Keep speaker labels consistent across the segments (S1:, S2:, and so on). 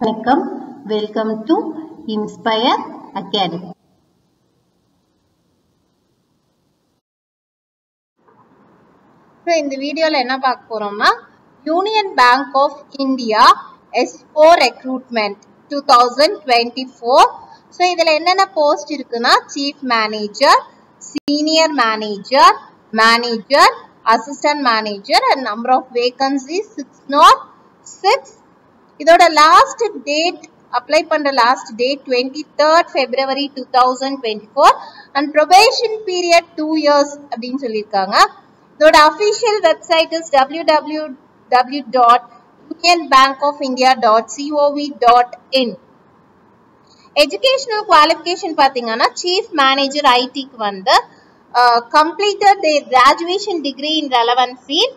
S1: வணக்கம். Welcome to Inspire academy
S2: so இந்த வீடியோவில் என்ன பார்க்க போறோம்னா Union Bank of India S four recruitment two thousand twenty four so இதில் என்னென்ன போஸ்ட் இருக்குன்னா chief manager senior manager manager assistant manager and number of vacancy six nought six இதோட last date apply பண்ற last date twenty third February two thousand twenty four and probation period two years அப்படின்னு சொல்லியிருக்காங்க. இதோட official website is W W W dot Union Bank of India dot COV dot in educational qualification பார்த்தீங்கன்னா chief manager ஐடிக்கு வந்து completed their graduation degree in relevant field.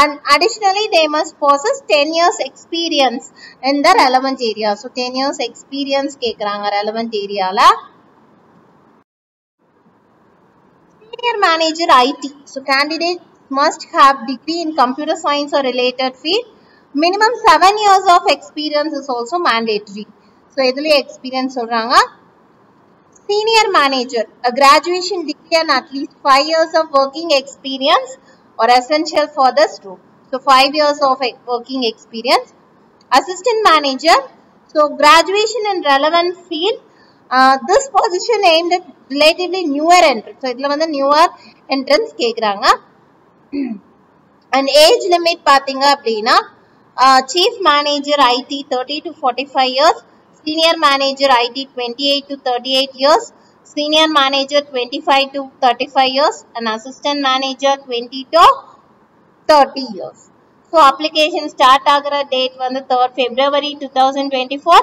S2: and additionally they must possess 10 years experience in the relevant area so 10 years experience கேக்குறாங்க relevant areaல senior manager IT so candidate must have degree in computer science or related field minimum 7 years of experience is also mandatory so எதுலயே experience சொல்றாங்க senior manager, a graduation degree and at least five years of working experience are essential for this role. So five years of working experience. Assistant manager, so graduation in relevant field. Uh, this position aimed at relatively newer entrance. So இதுல வந்து newer entrance கேக்குறாங்க. And age limit பாத்தீங்க அப்படின்னா chief manager IT 30 to 45 years. senior manager IT 28 to 38 years, senior manager 25 to 35 years, and assistant manager 20 to 30 years. So application start ஆகிற date வந்து 3rd February 2024.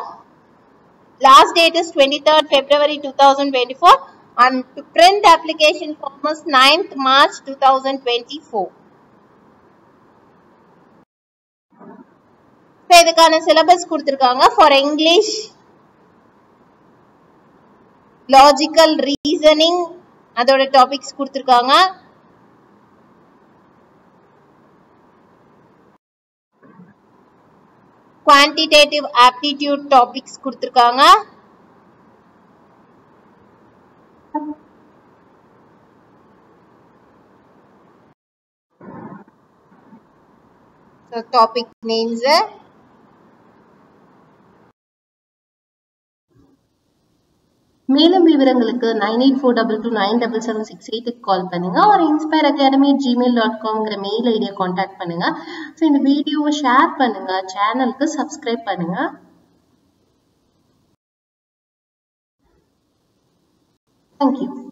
S2: Last date is 23rd February 2024 and to print application form is 9th March 2024. So இதுக்கான syllabus கொடுத்துருக்காங்க for English logical reasoning அதோட topics கொடுத்துருக்காங்க. Quantitative aptitude topics கொடுத்துருக்காங்க. Topic names
S1: மேலும் விவரங்களுக்கு nine eight four double two nine double seven six எயிட்டுக்கு call பண்ணுங்க. ஒரு இன்ஸ்பயர் அகாடமி ஜிமெயில் டாட் காம்ங்கிற மெயில் ஐடியை காண்டாக்ட் பண்ணுங்க. ஸோ இந்த வீடியோவை ஷேர் பண்ணுங்க. சேனலுக்கு சப்ஸ்கிரைப் பண்ணுங்க. தேங்க்யூ